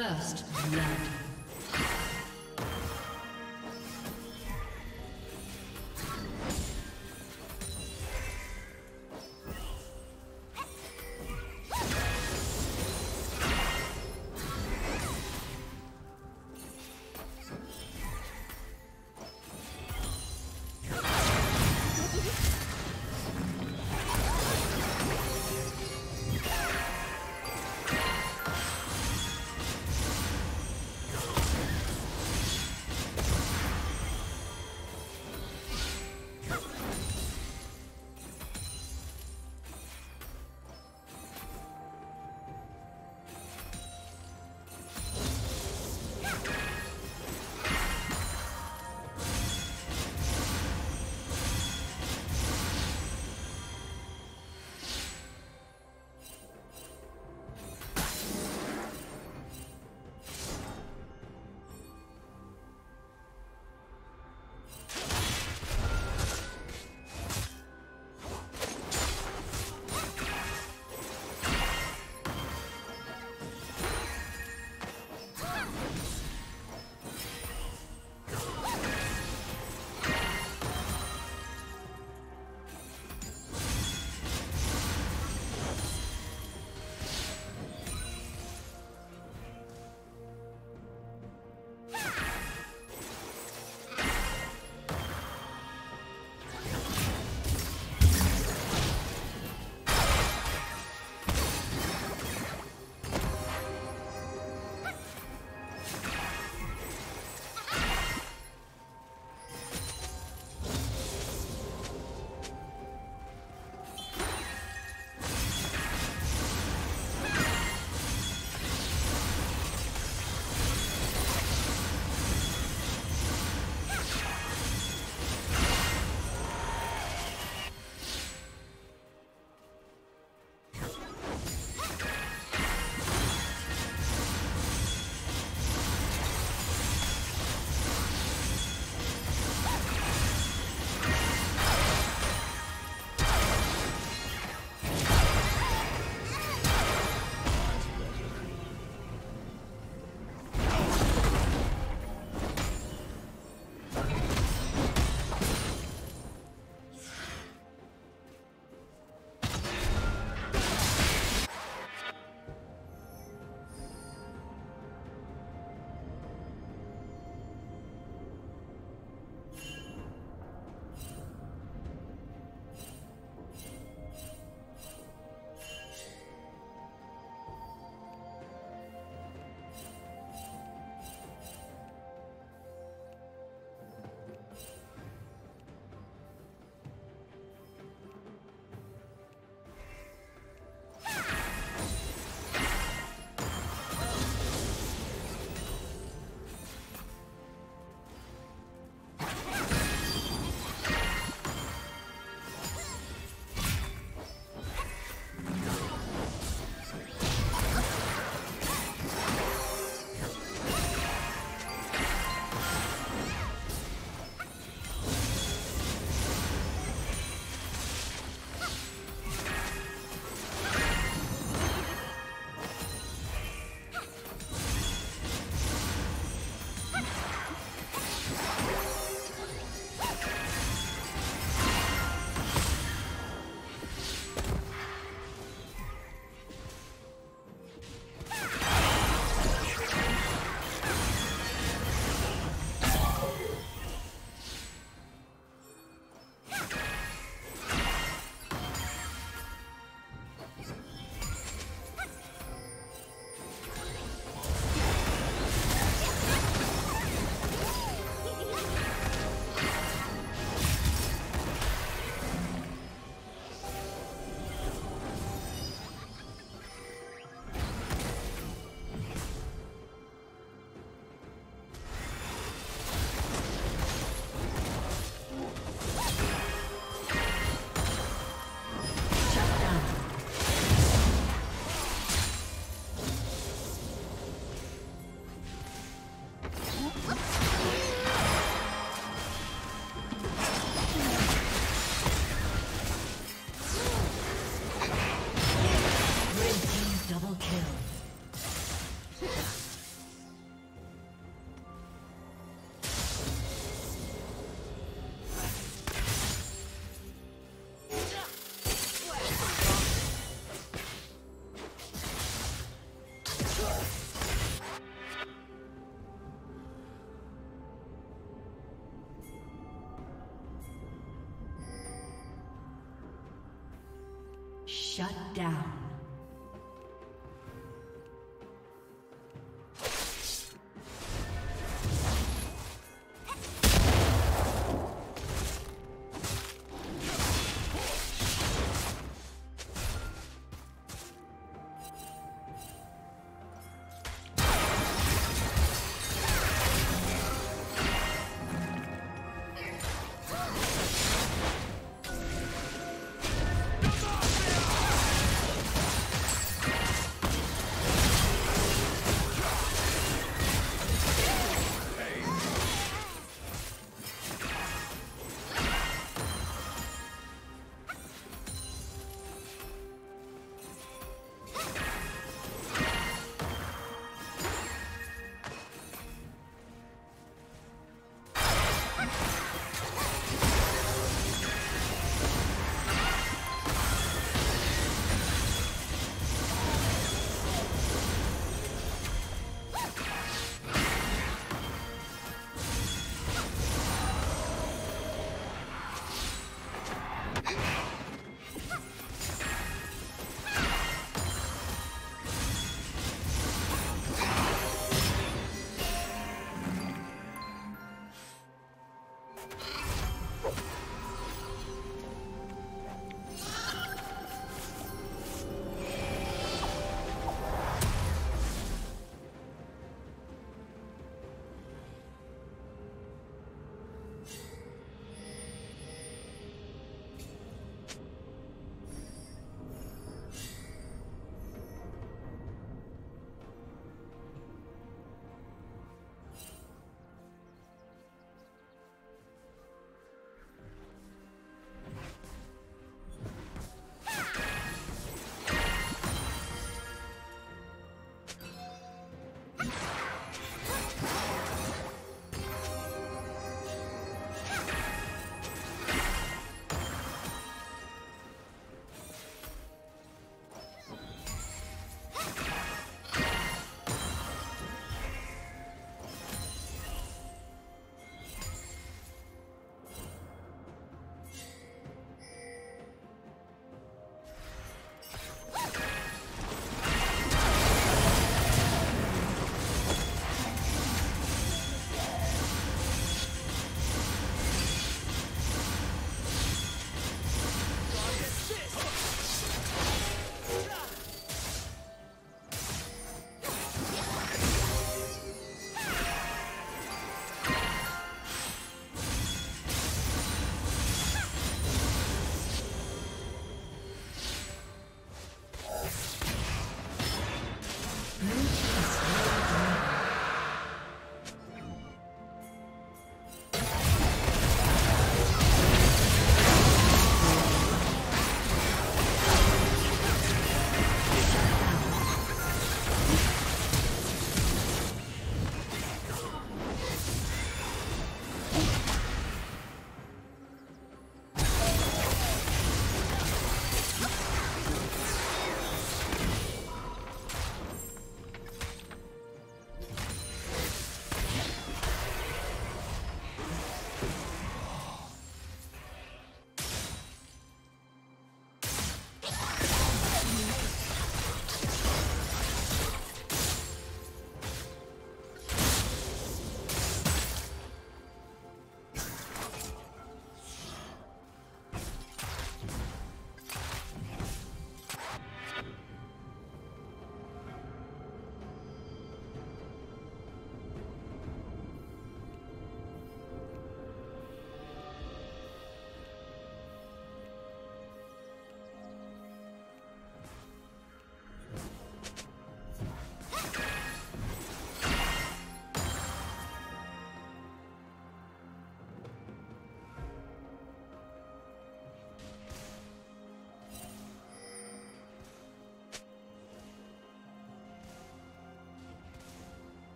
First blood. Shut down.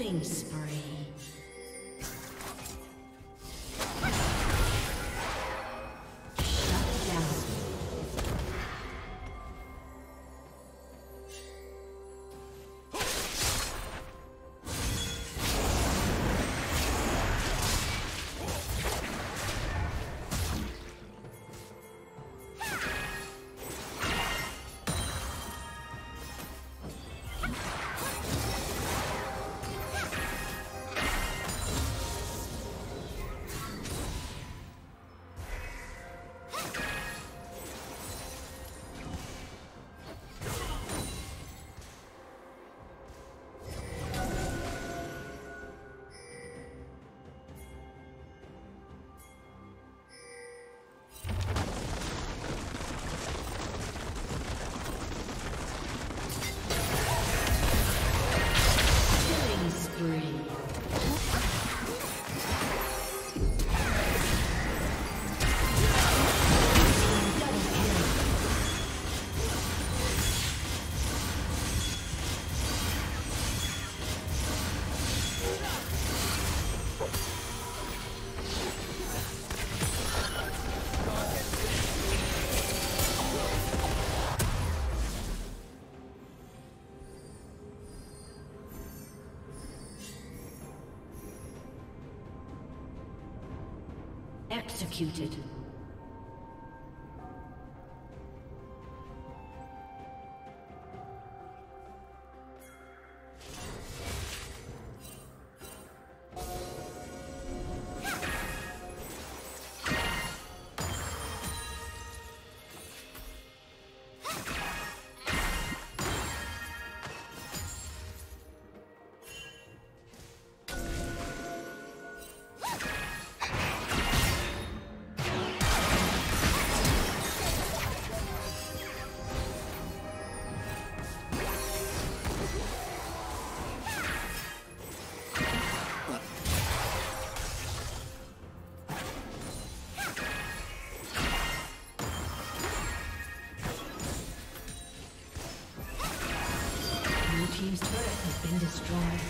Killing spree. Executed. destroyed.